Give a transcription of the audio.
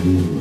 hmm